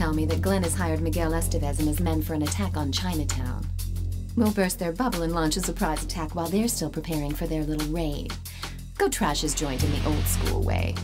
tell me that Glenn has hired Miguel Estevez and his men for an attack on Chinatown. We'll burst their bubble and launch a surprise attack while they're still preparing for their little raid. Go trash his joint in the old school way.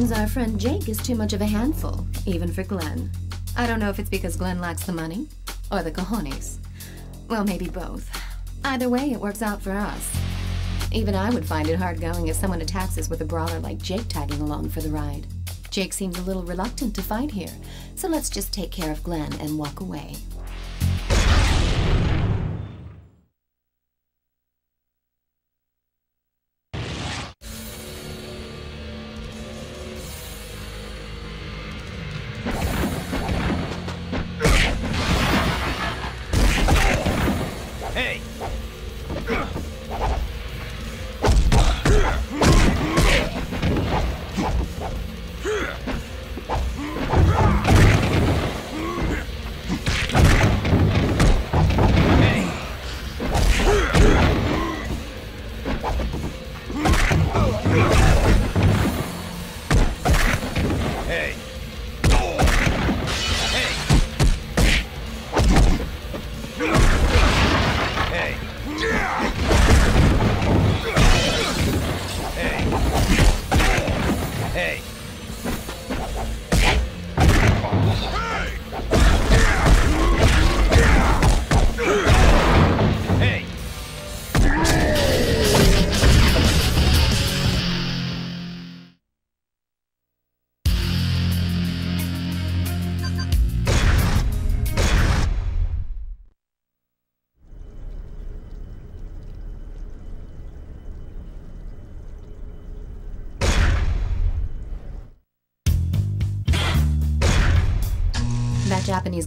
Seems our friend Jake is too much of a handful, even for Glenn. I don't know if it's because Glenn lacks the money or the cojones. Well, maybe both. Either way, it works out for us. Even I would find it hard going if someone attacks us with a brawler like Jake tagging along for the ride. Jake seems a little reluctant to fight here, so let's just take care of Glenn and walk away.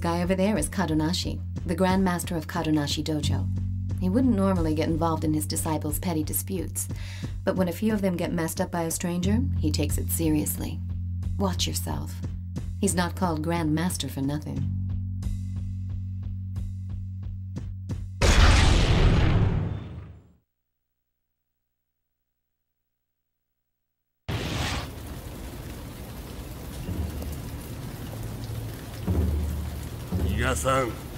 Guy over there is Kadonashi, the Grand Master of Kadonashi Dojo. He wouldn't normally get involved in his disciples' petty disputes, but when a few of them get messed up by a stranger, he takes it seriously. Watch yourself. He's not called Grand Master for nothing. Yiga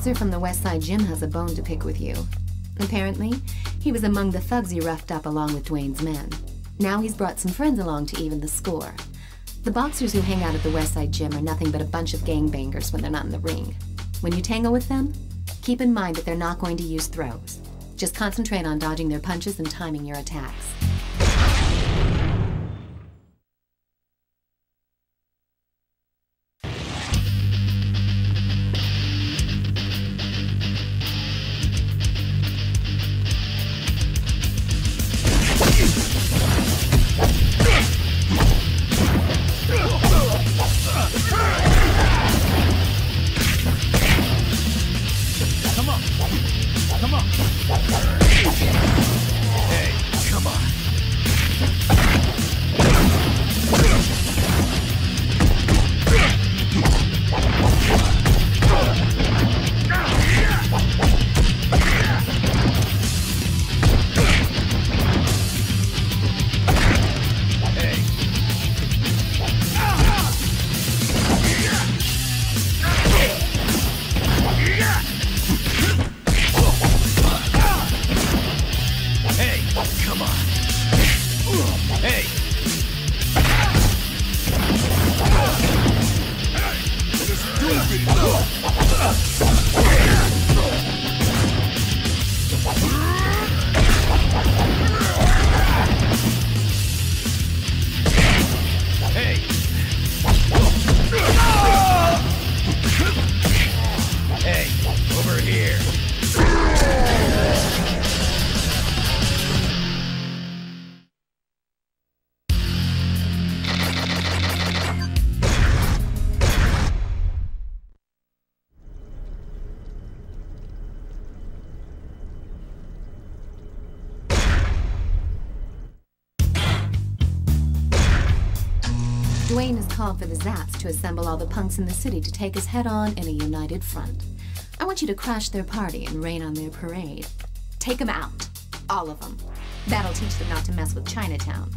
boxer from the West Side Gym has a bone to pick with you. Apparently, he was among the thugs you roughed up along with Dwayne's men. Now he's brought some friends along to even the score. The boxers who hang out at the West Side Gym are nothing but a bunch of gangbangers when they're not in the ring. When you tangle with them, keep in mind that they're not going to use throws. Just concentrate on dodging their punches and timing your attacks. Dwayne called for the Zaps to assemble all the punks in the city to take us head-on in a united front. I want you to crash their party and rain on their parade. Take them out. All of them. That'll teach them not to mess with Chinatown.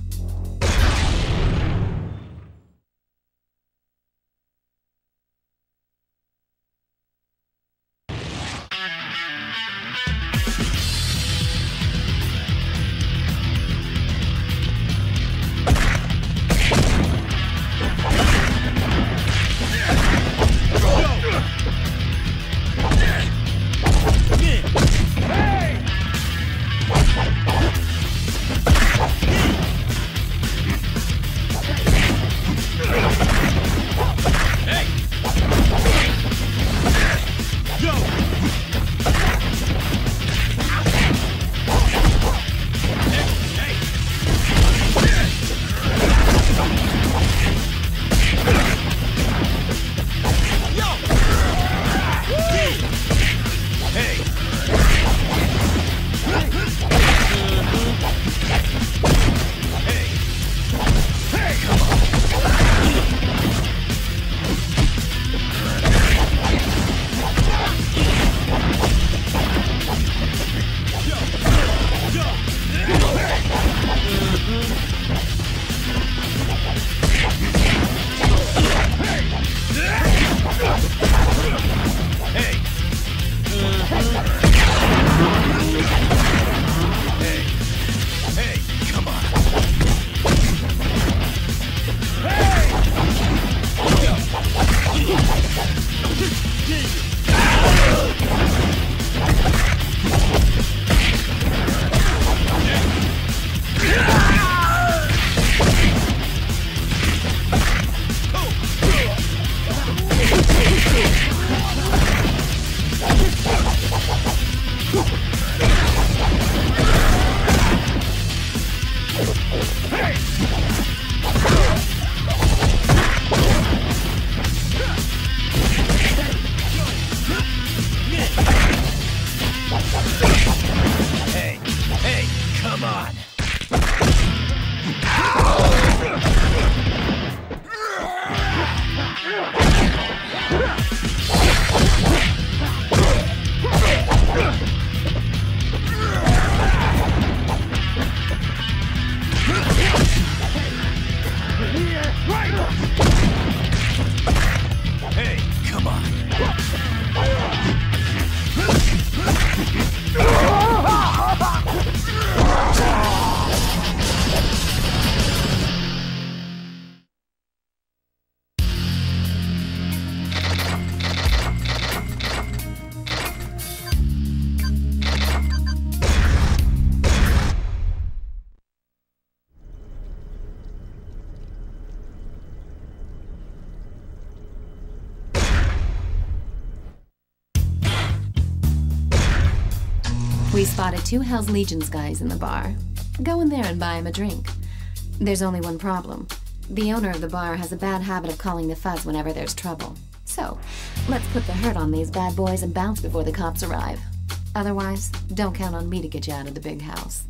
We two Hell's Legions guys in the bar. Go in there and buy him a drink. There's only one problem. The owner of the bar has a bad habit of calling the fuzz whenever there's trouble. So, let's put the hurt on these bad boys and bounce before the cops arrive. Otherwise, don't count on me to get you out of the big house.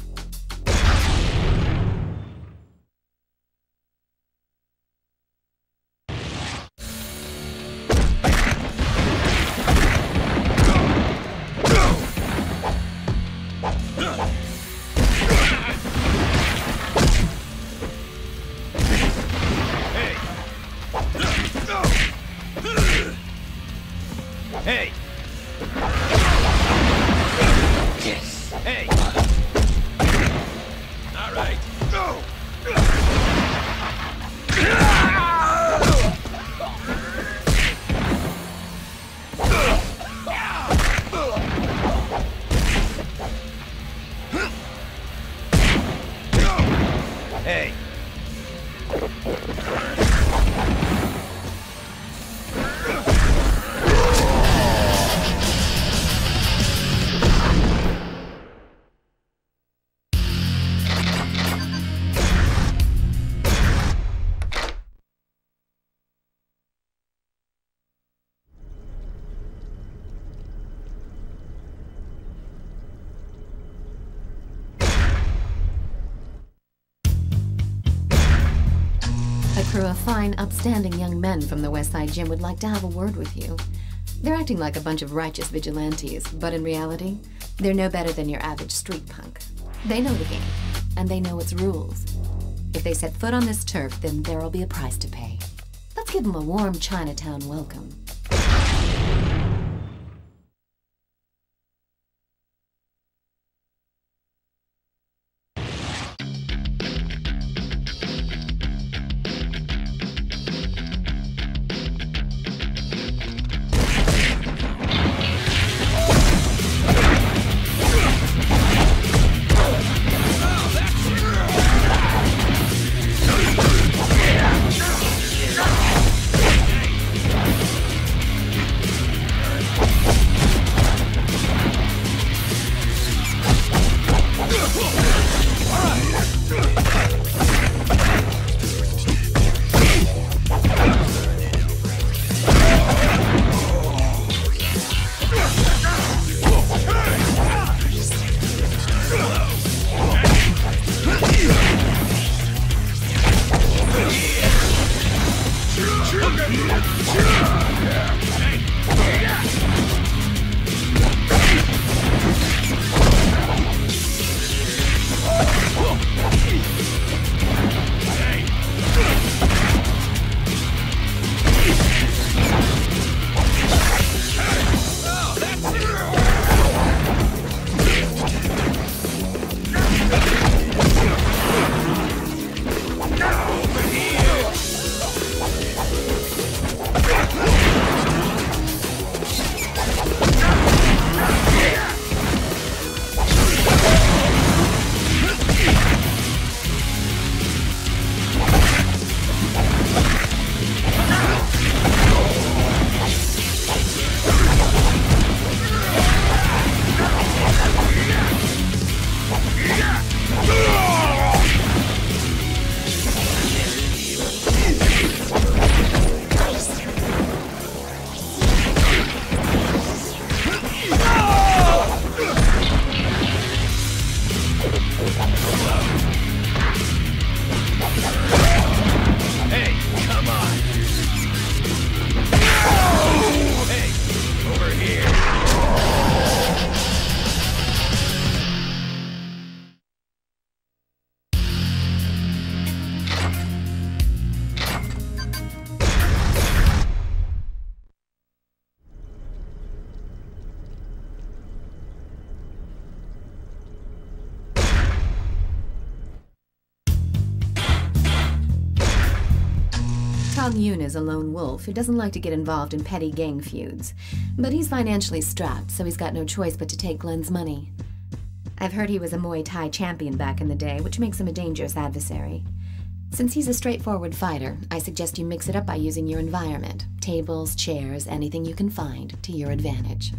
A crew of fine, upstanding young men from the West Side Gym would like to have a word with you. They're acting like a bunch of righteous vigilantes, but in reality, they're no better than your average street punk. They know the game, and they know its rules. If they set foot on this turf, then there'll be a price to pay. Let's give them a warm Chinatown welcome. Let's go. Chong is a lone wolf who doesn't like to get involved in petty gang feuds. But he's financially strapped, so he's got no choice but to take Glenn's money. I've heard he was a Muay Thai champion back in the day, which makes him a dangerous adversary. Since he's a straightforward fighter, I suggest you mix it up by using your environment tables, chairs, anything you can find to your advantage.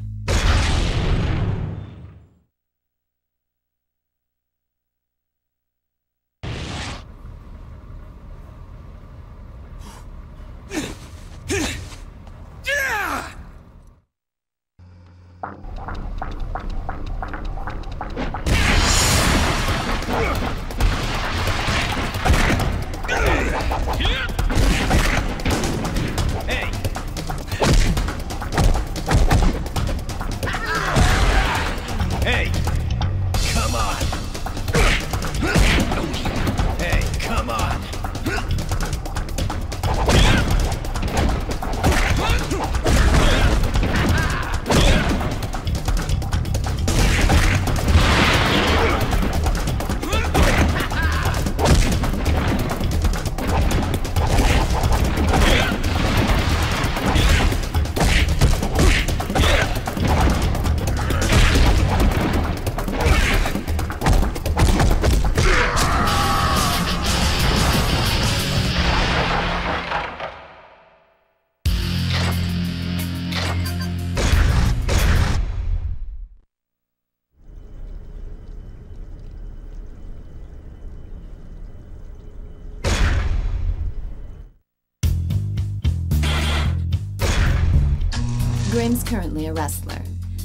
Currently a wrestler,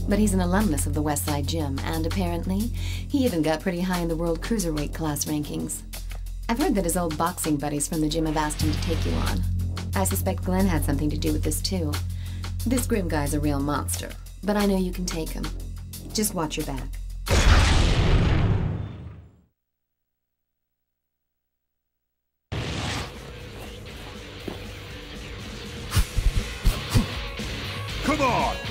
but he's an alumnus of the Westside Gym, and apparently, he even got pretty high in the World Cruiserweight class rankings. I've heard that his old boxing buddies from the gym have asked him to take you on. I suspect Glenn had something to do with this too. This Grim guy's a real monster, but I know you can take him. Just watch your back. Come on!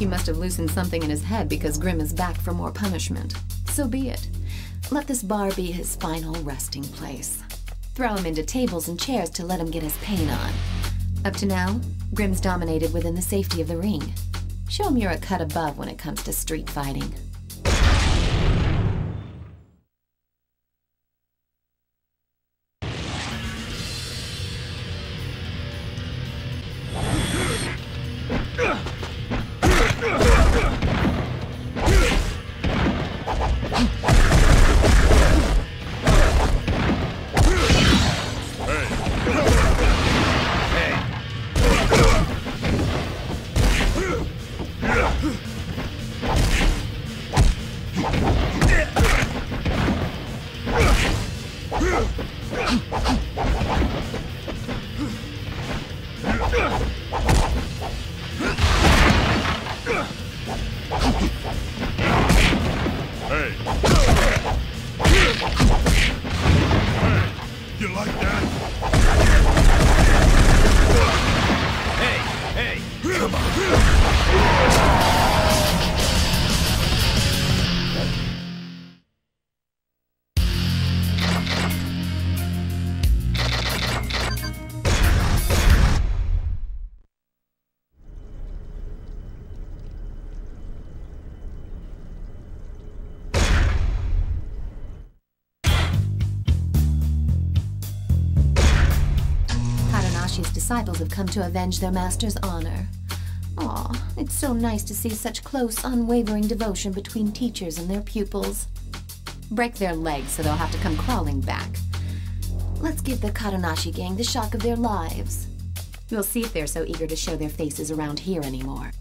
You must have loosened something in his head because Grim is back for more punishment. So be it. Let this bar be his final resting place. throw him into tables and chairs to let him get his pain on. Up to now, Grim's dominated within the safety of the ring. Show him you're a cut above when it comes to street fighting. Disciples have come to avenge their master's honor. Aw, it's so nice to see such close, unwavering devotion between teachers and their pupils. Break their legs so they'll have to come crawling back. Let's give the Kadonashi gang the shock of their lives. We'll see if they're so eager to show their faces around here anymore.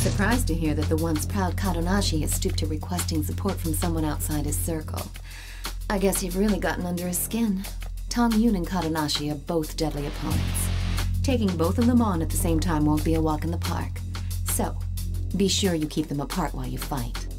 Surprised to hear that the once proud Kadonashi has stooped to requesting support from someone outside his circle. I guess you've really gotten under his skin. Tong Yun and Kadonashi are both deadly opponents. Taking both of them on at the same time won't be a walk in the park. So, be sure you keep them apart while you fight.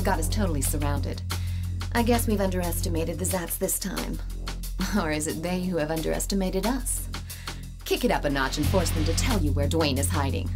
They've got us totally surrounded. I guess we've underestimated the Zats this time. Or is it they who have underestimated us? Kick it up a notch and force them to tell you where Dwayne is hiding.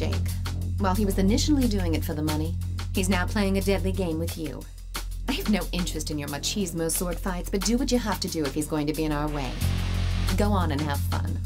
Jake. While he was initially doing it for the money, he's now playing a deadly game with you. I have no interest in your machismo sword fights, but do what you have to do if he's going to be in our way. Go on and have fun.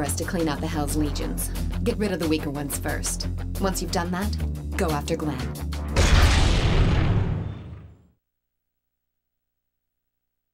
For us to clean out the Hell's Legions. Get rid of the weaker ones first. Once you've done that, go after Glenn.